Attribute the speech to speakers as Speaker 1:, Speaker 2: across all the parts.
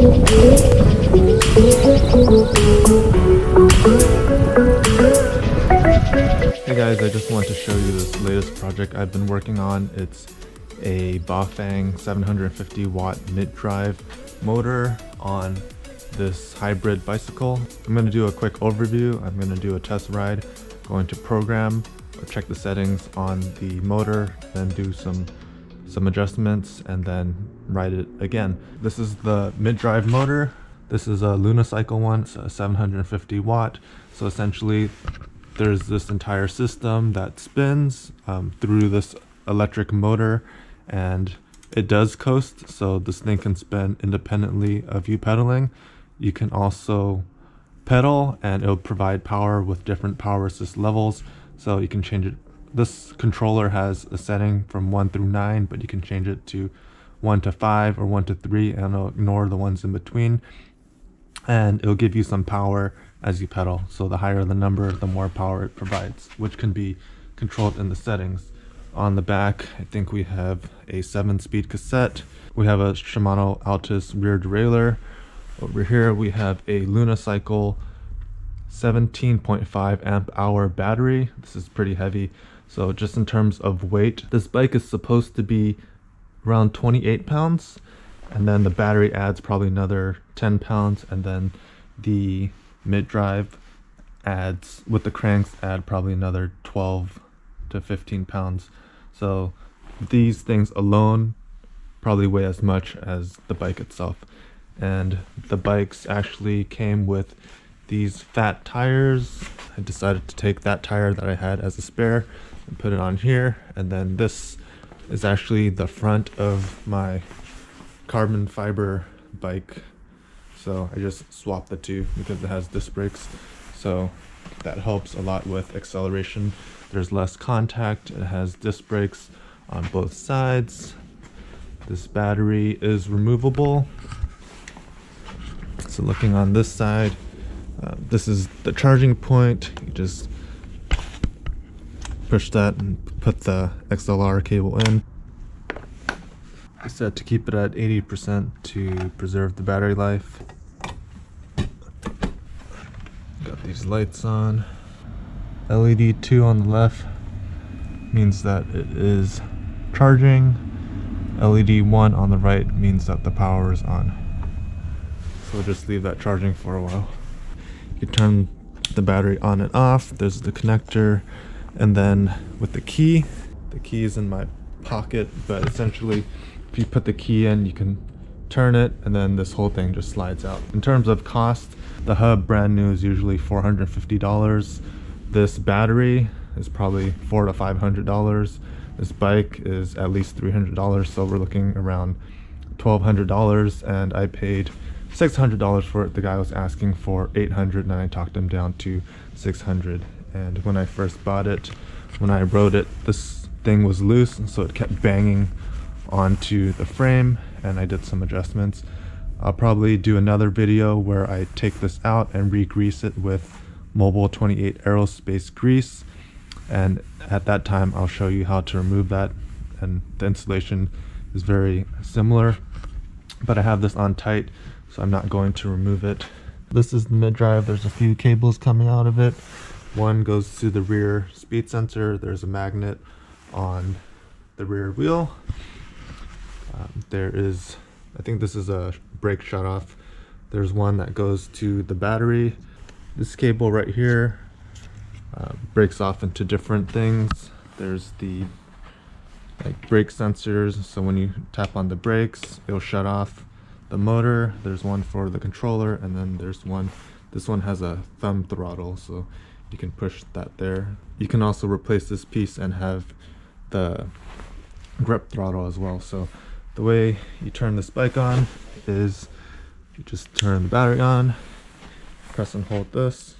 Speaker 1: Hey guys, I just want to show you this latest project I've been working on. It's a Bafang 750 watt mid-drive motor on this hybrid bicycle. I'm going to do a quick overview. I'm going to do a test ride, going to program, check the settings on the motor, then do some some adjustments and then ride it again. This is the mid-drive motor. This is a Lunacycle one, it's a 750 watt. So essentially there's this entire system that spins um, through this electric motor and it does coast so this thing can spin independently of you pedaling you can also pedal and it'll provide power with different power assist levels so you can change it this controller has a setting from 1 through 9 but you can change it to 1 to 5 or 1 to 3 and it'll ignore the ones in between and it'll give you some power as you pedal. So the higher the number, the more power it provides, which can be controlled in the settings. On the back, I think we have a 7-speed cassette. We have a Shimano Altus rear derailleur. Over here we have a Lunacycle 17.5 amp hour battery. This is pretty heavy. So just in terms of weight, this bike is supposed to be around 28 pounds. And then the battery adds probably another 10 pounds. And then the mid drive adds with the cranks add probably another 12 to 15 pounds so these things alone probably weigh as much as the bike itself and the bikes actually came with these fat tires i decided to take that tire that i had as a spare and put it on here and then this is actually the front of my carbon fiber bike so I just swapped the two because it has disc brakes. So that helps a lot with acceleration. There's less contact. It has disc brakes on both sides. This battery is removable. So looking on this side, uh, this is the charging point. You just push that and put the XLR cable in. Set to keep it at 80% to preserve the battery life. Got these lights on. LED 2 on the left means that it is charging. LED 1 on the right means that the power is on. So we'll just leave that charging for a while. You turn the battery on and off. There's the connector. And then with the key, the key is in my pocket, but essentially if you put the key in, you can turn it and then this whole thing just slides out. In terms of cost, the hub brand new is usually $450. This battery is probably four to $500. This bike is at least $300, so we're looking around $1,200 and I paid $600 for it. The guy was asking for 800 and I talked him down to 600. And when I first bought it, when I rode it, this thing was loose, and so it kept banging onto the frame and I did some adjustments. I'll probably do another video where I take this out and re-grease it with Mobil 28 aerospace grease and at that time I'll show you how to remove that and the installation is very similar but I have this on tight so I'm not going to remove it. This is the mid-drive, there's a few cables coming out of it. One goes to the rear speed sensor, there's a magnet on the rear wheel um, there is, I think this is a brake shut off. There's one that goes to the battery. This cable right here uh, breaks off into different things. There's the like brake sensors. So when you tap on the brakes, it'll shut off the motor. There's one for the controller and then there's one, this one has a thumb throttle. So you can push that there. You can also replace this piece and have the grip throttle as well. So the way you turn this bike on is you just turn the battery on, press and hold this,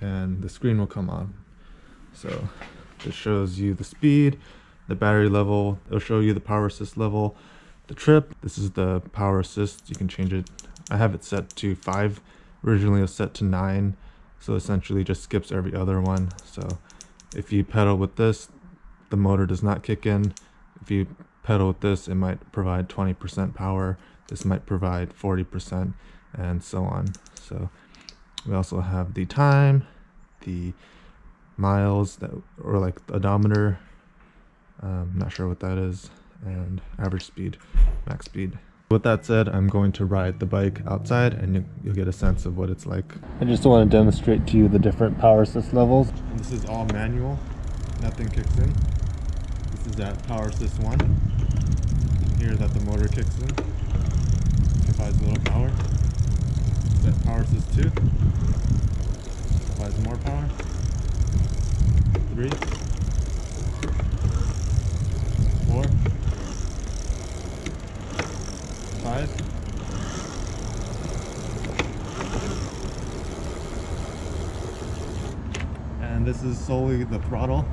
Speaker 1: and the screen will come on. So this shows you the speed, the battery level, it'll show you the power assist level, the trip. This is the power assist, you can change it. I have it set to 5, originally it was set to 9, so essentially just skips every other one. So if you pedal with this, the motor does not kick in, if you pedal with this, it might provide 20% power this might provide 40% and so on. So we also have the time, the miles that or like odometer. Um, not sure what that is, and average speed, max speed. With that said, I'm going to ride the bike outside and you, you'll get a sense of what it's like.
Speaker 2: I just want to demonstrate to you the different power assist levels.
Speaker 1: And this is all manual, nothing kicks in. This is at power assist 1. You can hear that the motor kicks in, provides a little power. It's at power assist 2, provides more power. 3, 4, And this is solely the throttle.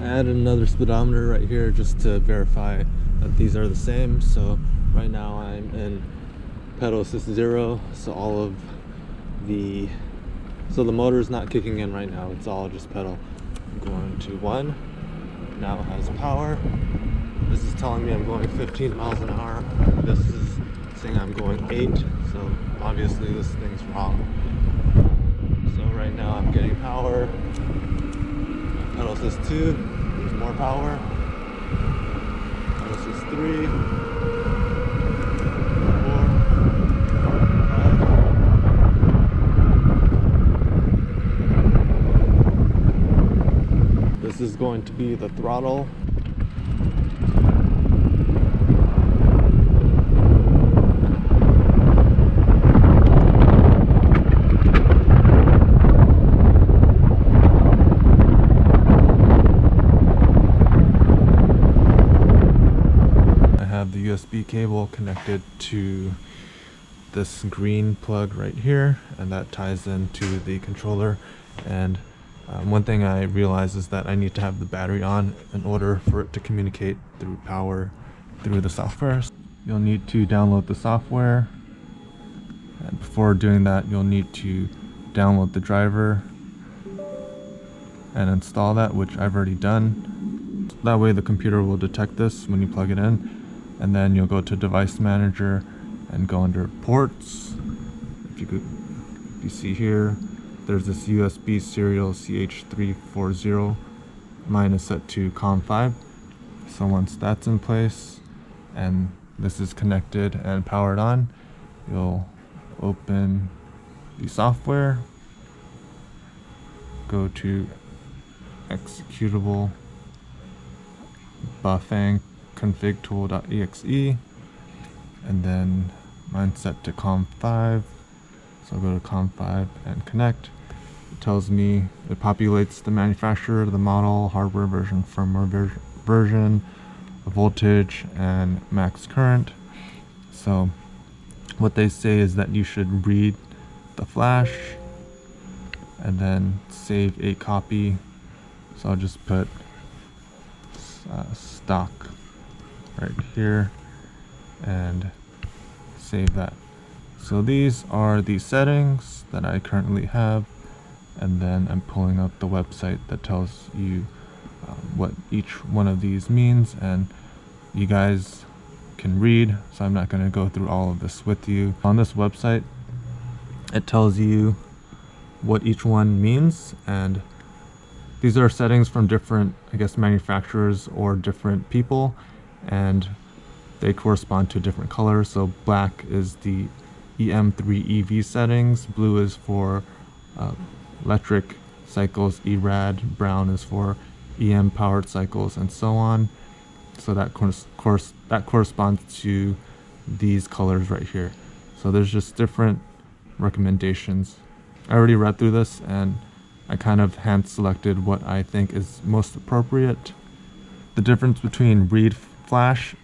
Speaker 2: I added another speedometer right here just to verify that these are the same. So right now I'm in pedal assist zero. So all of the so the motor is not kicking in right now, it's all just pedal. I'm going to one, now it has power. This is telling me I'm going 15 miles an hour. This is saying I'm going eight, so obviously this thing's wrong. So right now I'm getting power. Pedal assist two, there's more power. Pedal assist three, This is going to be the throttle.
Speaker 1: I have the USB cable connected to this green plug right here and that ties into the controller and um, one thing I realized is that I need to have the battery on in order for it to communicate through power through the software. You'll need to download the software. And before doing that, you'll need to download the driver and install that, which I've already done. That way the computer will detect this when you plug it in. And then you'll go to device manager and go under ports. If you could, if you see here, there's this USB serial CH340. Mine is set to COM5. So once that's in place and this is connected and powered on, you'll open the software, go to executable bafang config tool.exe and then mine's set to COM5 so I'll go to COM5 and connect tells me it populates the manufacturer, the model, hardware version, firmware ver version, voltage, and max current. So what they say is that you should read the flash and then save a copy. So I'll just put uh, stock right here and save that. So these are the settings that I currently have and then I'm pulling up the website that tells you um, what each one of these means and you guys can read so I'm not going to go through all of this with you. On this website it tells you what each one means and these are settings from different I guess manufacturers or different people and they correspond to different colors. So black is the EM3 EV settings blue is for uh, electric cycles ERAD, brown is for Empowered Cycles, and so on. So that course, course that corresponds to these colors right here. So there's just different recommendations. I already read through this and I kind of hand selected what I think is most appropriate. The difference between read flash,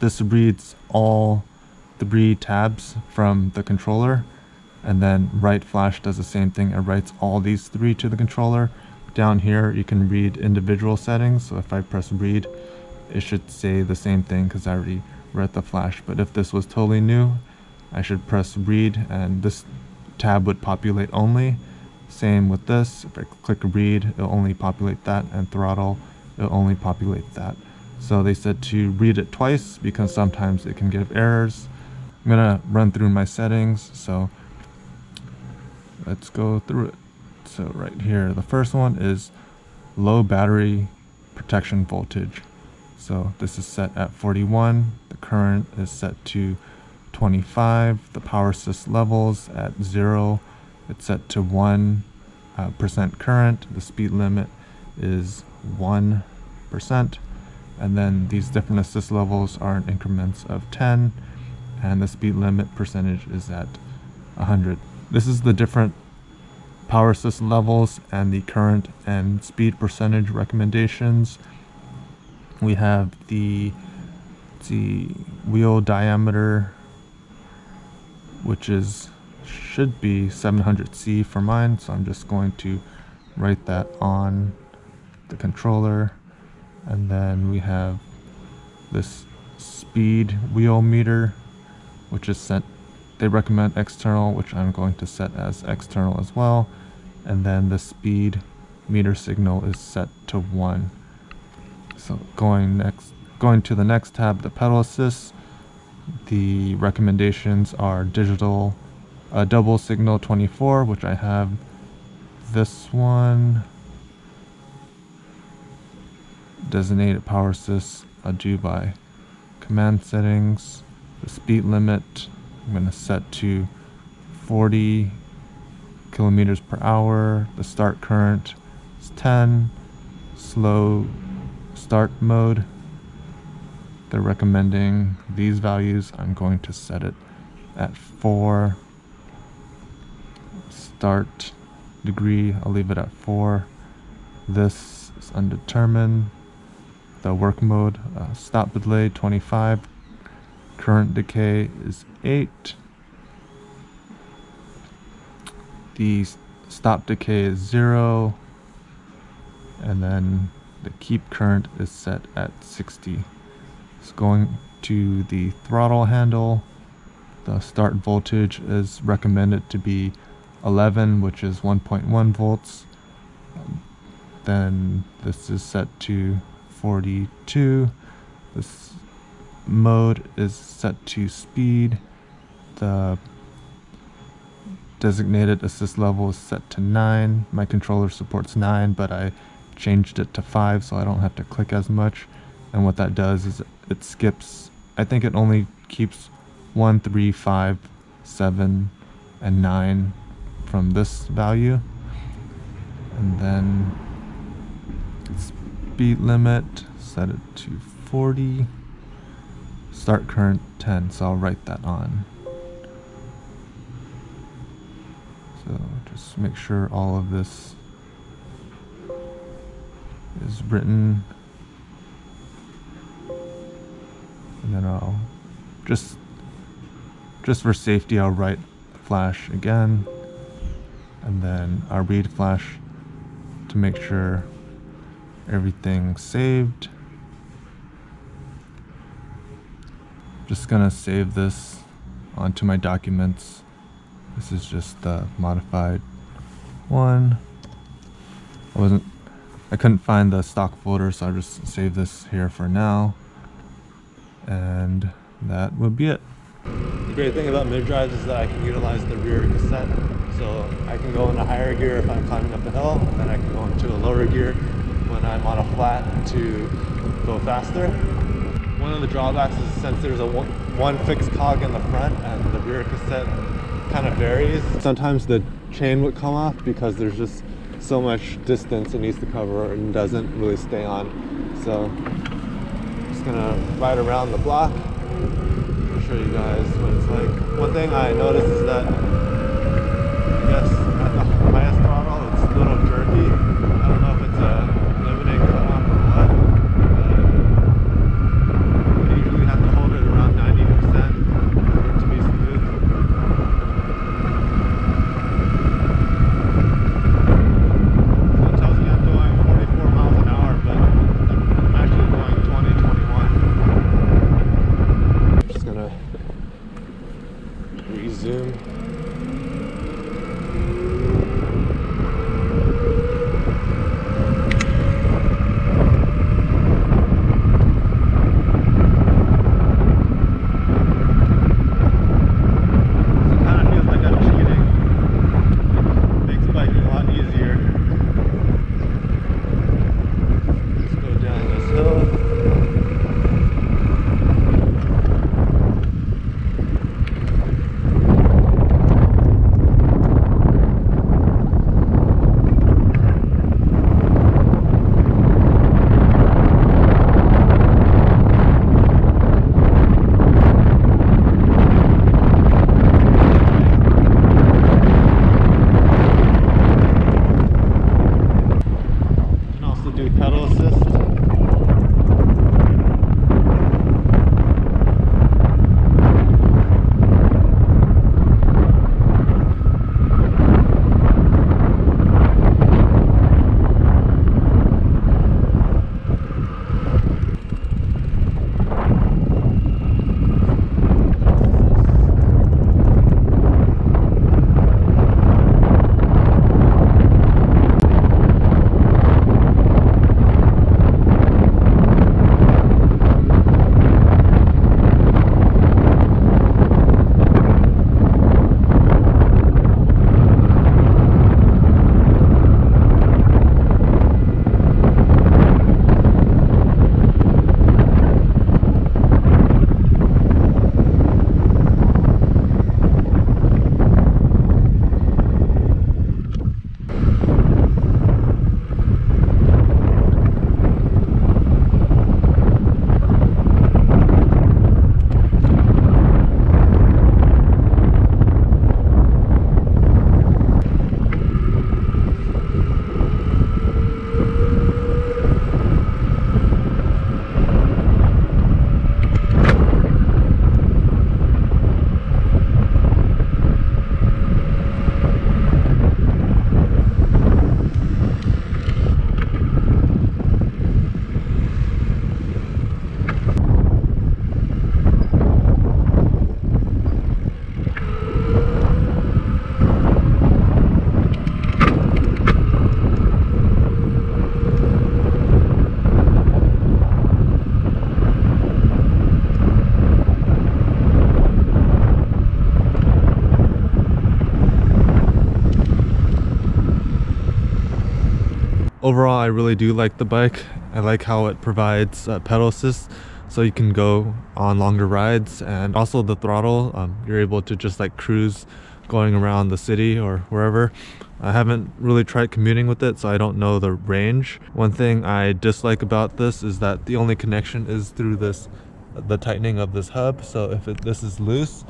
Speaker 1: this reads all three tabs from the controller and then write flash does the same thing it writes all these three to the controller down here you can read individual settings so if I press read it should say the same thing because I already read the flash but if this was totally new I should press read and this tab would populate only Same with this. If I click read, it'll only populate that, and throttle, it'll only populate that. So they said to read it twice because sometimes it can give errors. I'm gonna run through my settings, so let's go through it. So right here, the first one is low battery protection voltage. So this is set at 41, the current is set to 25, the power assist levels at zero, it's set to one uh, percent current, the speed limit is 1%, and then these different assist levels are in increments of 10, and the speed limit percentage is at 100. This is the different power assist levels and the current and speed percentage recommendations. We have the, the wheel diameter, which is should be 700C for mine, so I'm just going to write that on the controller. And then we have this speed wheel meter, which is set they recommend external, which I'm going to set as external as well. And then the speed meter signal is set to one. So going next, going to the next tab, the pedal assist, the recommendations are digital, uh, double signal 24, which I have this one, designated power assist, I'll do by command settings, the speed limit, I'm going to set to 40 kilometers per hour. The start current is 10. Slow start mode. They're recommending these values. I'm going to set it at 4. Start degree, I'll leave it at 4. This is undetermined. The work mode, uh, stop delay 25 current decay is 8. The stop decay is 0. And then the keep current is set at 60. It's going to the throttle handle. The start voltage is recommended to be 11, which is 1.1 volts. then this is set to 42. This mode is set to speed. The designated assist level is set to 9. My controller supports 9, but I changed it to 5 so I don't have to click as much. And what that does is it skips, I think it only keeps 1, 3, 5, 7, and 9 from this value. And then speed limit, set it to 40 start current 10 so I'll write that on. So just make sure all of this is written. And then I'll just just for safety I'll write flash again. And then I'll read flash to make sure everything's saved just gonna save this onto my documents. This is just the modified one. I wasn't, I couldn't find the stock folder, so I just saved this here for now. And that would be it.
Speaker 2: The great thing about mid drives is that I can utilize the rear cassette. So I can go into a higher gear if I'm climbing up the hill, and then I can go into a lower gear when I'm on a flat to go faster. One of the drawbacks is since there's a one, fixed cog in the front and the rear cassette kind of varies. Sometimes the chain would come off because there's just so much distance it needs to cover and doesn't really stay on. So I'm just gonna ride around the block, show you guys what it's like. One thing I noticed is that
Speaker 1: overall I really do like the bike. I like how it provides uh, pedal assist so you can go on longer rides and also the throttle um, you're able to just like cruise going around the city or wherever. I haven't really tried commuting with it, so I don't know the range. One thing I dislike about this is that the only connection is through this, the tightening of this hub. So if it, this is loose,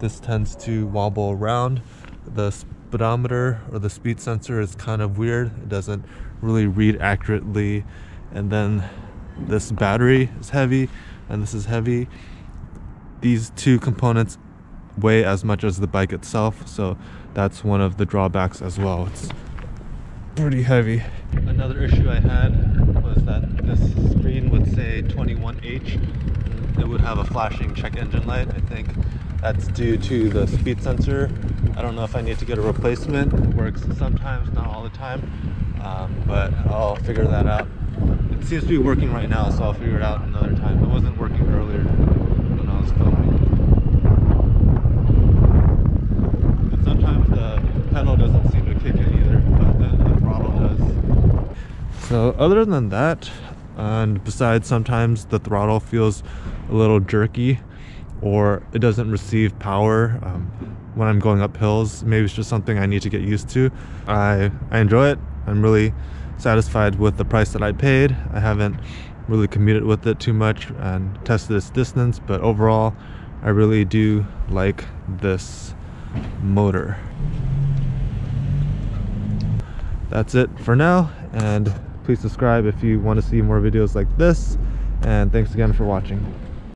Speaker 1: this tends to wobble around. The speedometer or the speed sensor is kind of weird. It doesn't really read accurately. And then this battery is heavy and this is heavy. These two components weigh as much as the bike itself so that's one of the drawbacks as well it's pretty heavy another issue i had was that this screen would say 21h it would have a flashing check engine light i think that's due to the speed sensor i don't know if i need to get a replacement. It works sometimes not all the time um, but i'll figure that out. It seems to be working right now so i'll figure it out another time. It wasn't working earlier when i was filming. And sometimes the pedal doesn't seem to kick in either, but the, the throttle does. So other than that, and besides sometimes the throttle feels a little jerky or it doesn't receive power um, when I'm going up hills. Maybe it's just something I need to get used to. I, I enjoy it. I'm really satisfied with the price that I paid. I haven't really commuted with it too much and tested its distance, but overall, I really do like this motor that's it for now and please subscribe if you want to see more videos like this and thanks again for watching